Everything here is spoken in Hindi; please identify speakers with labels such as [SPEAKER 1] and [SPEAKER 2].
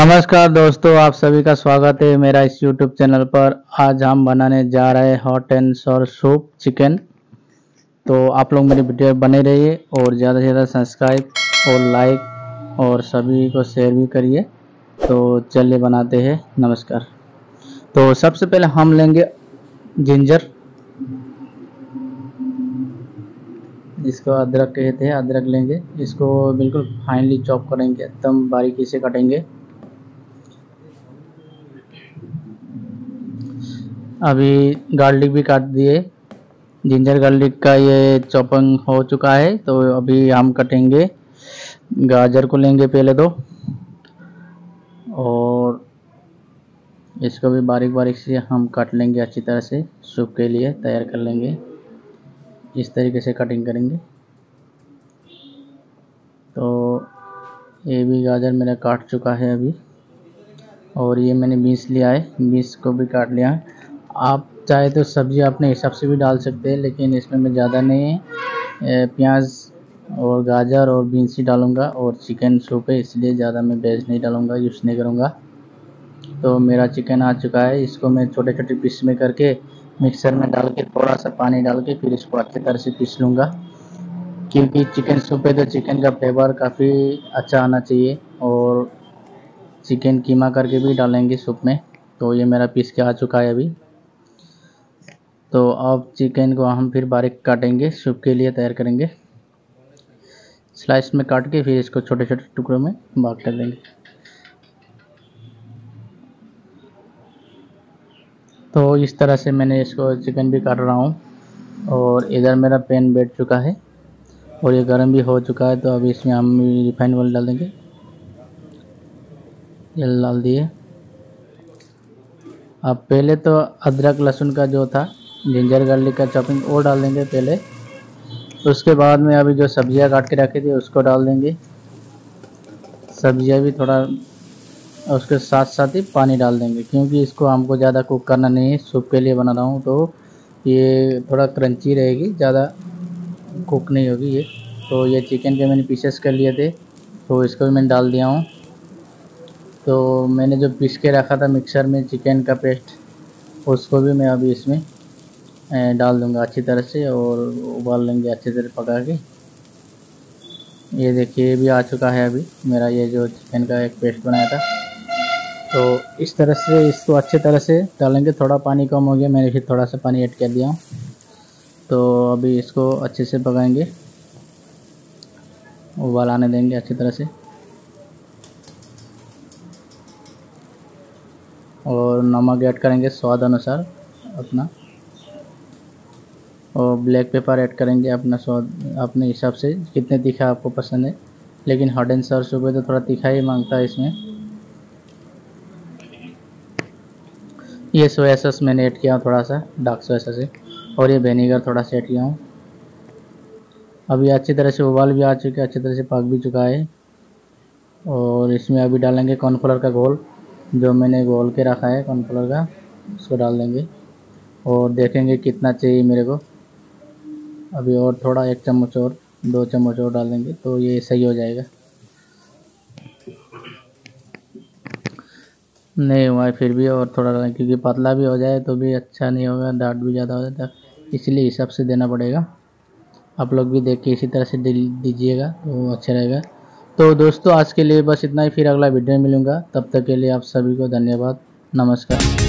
[SPEAKER 1] नमस्कार दोस्तों, आप सभी का स्वागत है मेरा इस YouTube चैनल पर। आज हम बनाने जा रहे हैं hot and sour soup chicken तो आप लोग मेरी वीडियो बने रहिए और ज़्यादा से ज़्यादा सब्सक्राइब और लाइक और सभी को शेयर भी करिए। तो चलिए बनाते हैं। नमस्कार। तो सबसे पहले हम लेंगे जिंजर जिसको अदरक कहते हैं, अदरक लेंगे। इसको बिल्कुल फाइनली चॉप करेंगे, एकदम बारीकी से कटेंगे। अभी गार्लिक भी काट दिए। जिंजर गार्लिक का ये चॉपिंग हो चुका है तो अभी हम कटेंगे। गाजर को लेंगे पहले तो। और इसको भी बारीक बारीक से हम काट लेंगे अच्छी तरह से, सूप के लिए तैयार कर लेंगे। इस तरीके से कटिंग करेंगे। तो ये भी गाजर मेरा काट चुका है अभी। और ये मैंने बीस लिया है, बीस को भी काट लिया है। आप चाहे तो सब्ज़ी अपने हिसाब से भी डाल सकते हैं, लेकिन इसमें मैं ज़्यादा नहीं प्याज और गाजर और बीन्स ही डालूँगा और चिकन सूप है, इसलिए ज़्यादा मैं बेज नहीं डालूँगा, यूज़ नहीं करूँगा। तो मेरा चिकन आ चुका है, इसको मैं छोटे छोटे पीस में करके मिक्सर में डाल के थोड़ा सा पानी डाल के फिर इसको अच्छी तरह से पीस लूँगा। क्योंकि चिकन सूप है तो चिकन का फ्लेवर काफ़ी अच्छा आना चाहिए और चिकन कीमा करके भी डालेंगे सूप में। तो ये मेरा पीस के आ चुका है अभी। तो अब चिकन को हम फिर बारीक काटेंगे सूप के लिए तैयार करेंगे। स्लाइस में काट के फिर इसको छोटे छोटे टुकड़ों में बाग कर देंगे। तो इस तरह से मैंने इसको चिकन भी काट रहा हूँ और इधर मेरा पैन बैठ चुका है और ये गर्म भी हो चुका है तो अभी इसमें हम रिफाइंड ऑयल डाल देंगे। ये डाल दिए। अब पहले तो अदरक लहसुन का जो था जिंजर गार्लिक का चॉपिंग वो डाल देंगे पहले। उसके बाद में अभी जो सब्ज़ियाँ काट के रखी थी, उसको डाल देंगे। सब्ज़ियाँ भी थोड़ा, उसके साथ साथ ही पानी डाल देंगे, क्योंकि इसको हमको ज़्यादा कुक करना नहीं है। सूप के लिए बना रहा हूँ तो ये थोड़ा क्रंची रहेगी, ज़्यादा कुक नहीं होगी ये। तो ये चिकन के मैंने पीसेस कर लिए थे तो इसको भी मैंने डाल दिया हूँ। तो मैंने जो पीस के रखा था मिक्सर में चिकन का पेस्ट उसको भी मैं अभी इसमें डाल दूँगा अच्छी तरह से और उबाल लेंगे अच्छी तरह पका के। ये देखिए, ये भी आ चुका है अभी, मेरा ये जो चिकन का एक पेस्ट बनाया था। तो इस तरह से इसको अच्छी तरह से डालेंगे, थोड़ा पानी कम हो गया, मैंने फिर थोड़ा सा पानी ऐड कर दिया। तो अभी इसको अच्छे से पकाएँगे। उबाल आने देंगे अच्छी तरह से। और नमक ऐड करेंगे स्वाद अनुसार अपना। और ब्लैक पेपर ऐड करेंगे अपना स्वाद, अपने हिसाब से, कितने तीखा आपको पसंद है। लेकिन हॉट एंड सर सुबह तो थोड़ा तीखा ही माँगता है इसमें। ये सोया सॉस मैंने ऐड किया थोड़ा सा डार्क सोया सॉस है और ये वेनेगर थोड़ा सा ऐड किया हूँ। अभी अच्छी तरह से उबाल भी आ चुके हैं अच्छी तरह से पक भी चुका है। और इसमें अभी डालेंगे कॉर्नफ्लोर का घोल, जो मैंने घोल के रखा है कॉर्नफ्लोर का, उसको डाल देंगे। और देखेंगे कितना चाहिए मेरे को। अभी और थोड़ा एक चम्मच और, दो चम्मच और डाल देंगे तो ये सही हो जाएगा। नहीं हुआ फिर भी और थोड़ा डालें, क्योंकि पतला भी हो जाए तो भी अच्छा नहीं होगा, डाट भी ज़्यादा हो जाता है। इसलिए हिसाब से देना पड़ेगा। आप लोग भी देख के इसी तरह से दीजिएगा तो अच्छा रहेगा। तो दोस्तों, आज के लिए बस इतना ही, फिर अगला वीडियो मिलूँगा। तब तक के लिए आप सभी को धन्यवाद। नमस्कार।